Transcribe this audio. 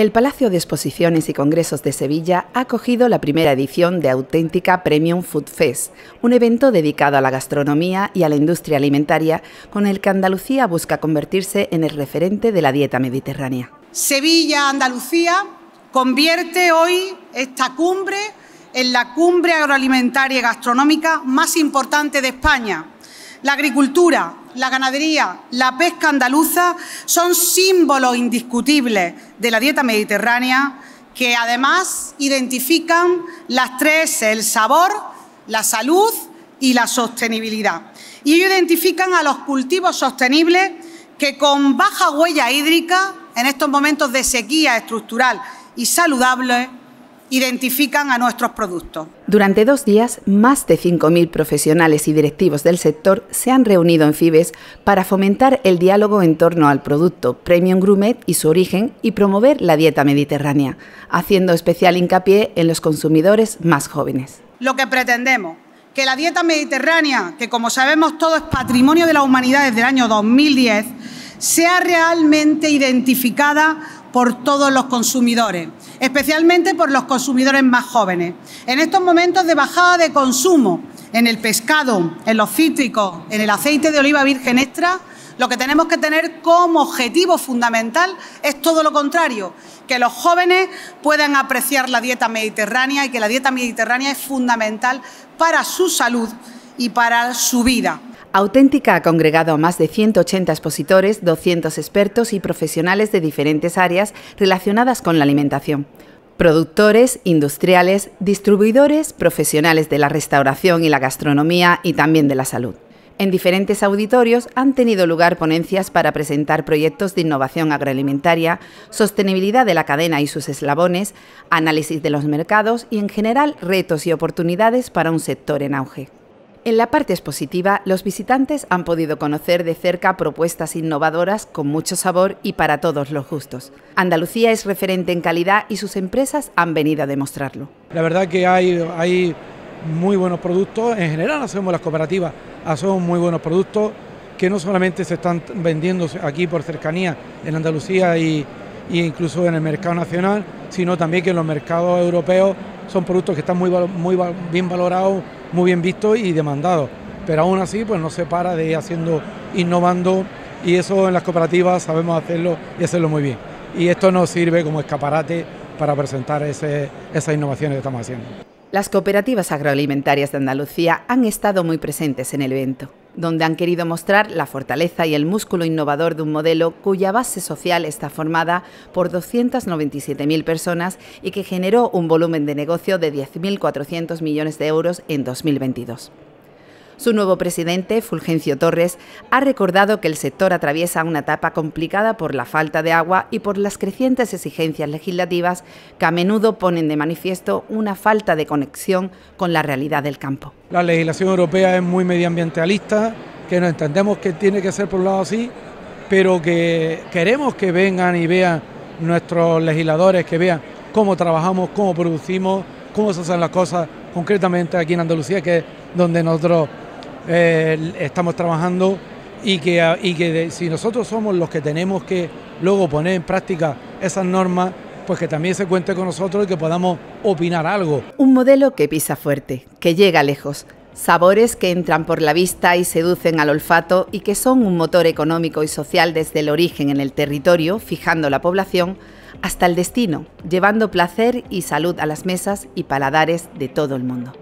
El Palacio de Exposiciones y Congresos de Sevilla ha acogido la primera edición de Auténtica Premium Food Fest, un evento dedicado a la gastronomía y a la industria alimentaria con el que Andalucía busca convertirse en el referente de la dieta mediterránea. Sevilla, Andalucía, convierte hoy esta cumbre en la cumbre agroalimentaria y gastronómica más importante de España. La agricultura, la ganadería, la pesca andaluza son símbolos indiscutibles de la dieta mediterránea que además identifican las tres, el sabor, la salud y la sostenibilidad. Y ellos identifican a los cultivos sostenibles que con baja huella hídrica, en estos momentos de sequía estructural y saludable, identifican a nuestros productos. Durante dos días, más de 5.000 profesionales y directivos del sector se han reunido en Fibes para fomentar el diálogo en torno al producto Premium Grumet y su origen y promover la dieta mediterránea, haciendo especial hincapié en los consumidores más jóvenes. Lo que pretendemos que la dieta mediterránea, que como sabemos todo es patrimonio de la humanidad desde el año 2010, sea realmente identificada por todos los consumidores, especialmente por los consumidores más jóvenes. En estos momentos de bajada de consumo en el pescado, en los cítricos, en el aceite de oliva virgen extra, lo que tenemos que tener como objetivo fundamental es todo lo contrario, que los jóvenes puedan apreciar la dieta mediterránea y que la dieta mediterránea es fundamental para su salud y para su vida. Auténtica ha congregado a más de 180 expositores, 200 expertos y profesionales de diferentes áreas relacionadas con la alimentación. Productores, industriales, distribuidores, profesionales de la restauración y la gastronomía y también de la salud. En diferentes auditorios han tenido lugar ponencias para presentar proyectos de innovación agroalimentaria, sostenibilidad de la cadena y sus eslabones, análisis de los mercados y en general retos y oportunidades para un sector en auge. En la parte expositiva, los visitantes han podido conocer de cerca propuestas innovadoras con mucho sabor y para todos los gustos. Andalucía es referente en calidad y sus empresas han venido a demostrarlo. La verdad que hay, muy buenos productos, en general hacemos las cooperativas, hacemos muy buenos productos que no solamente se están vendiendo aquí por cercanía en Andalucía y, incluso en el mercado nacional, sino también que en los mercados europeos son productos que están muy bien valorados muy bien visto y demandado. Pero aún así, pues no se para de ir haciendo, innovando y eso en las cooperativas sabemos hacerlo y hacerlo muy bien. Y esto nos sirve como escaparate para presentar esas innovaciones que estamos haciendo. Las cooperativas agroalimentarias de Andalucía han estado muy presentes en el evento, donde han querido mostrar la fortaleza y el músculo innovador de un modelo cuya base social está formada por 297.000 personas y que generó un volumen de negocio de 10.400 millones de euros en 2022. Su nuevo presidente, Fulgencio Torres, ha recordado que el sector atraviesa una etapa complicada por la falta de agua y por las crecientes exigencias legislativas que a menudo ponen de manifiesto una falta de conexión con la realidad del campo. La legislación europea es muy medioambientalista, que no entendemos que tiene que ser por un lado así, pero que queremos que vengan y vean nuestros legisladores, que vean cómo trabajamos, cómo producimos, cómo se hacen las cosas concretamente aquí en Andalucía, que es donde nosotros estamos trabajando y que, y que si nosotros somos los que tenemos que luego poner en práctica esas normas, pues que también se cuente con nosotros y que podamos opinar algo. Un modelo que pisa fuerte, que llega lejos. Sabores que entran por la vista y seducen al olfato y que son un motor económico y social desde el origen en el territorio, fijando la población, hasta el destino, llevando placer y salud a las mesas y paladares de todo el mundo.